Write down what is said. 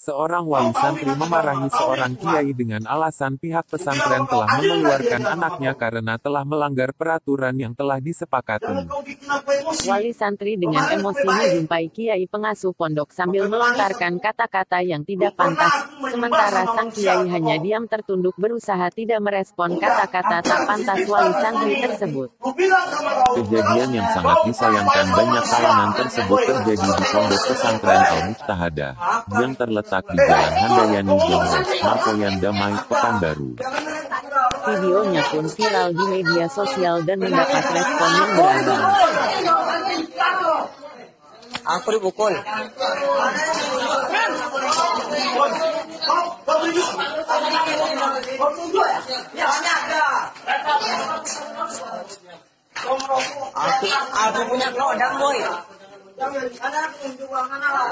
Seorang wali santri memarahi seorang kiai dengan alasan pihak pesantren telah mengeluarkan anaknya karena telah melanggar peraturan yang telah disepakati. Wali santri dengan emosi menjumpai kiai pengasuh pondok sambil melontarkan kata-kata yang tidak pantas, sementara sang kiai hanya diam tertunduk berusaha tidak merespon kata-kata tak pantas wali santri tersebut. Kejadian yang sangat disayangkan banyak tawanan tersebut terjadi di pondok pesantren Al-Muftahadah, yang terletak di Jalan Handayani Jongres, Markoyan Damai, Pekanbaru. Videonya pun viral di media sosial dan mendapat respon yang beragam. Aku dipukul. Aku, aku punya kodam boy. Jangan, ada aku juga mana lah.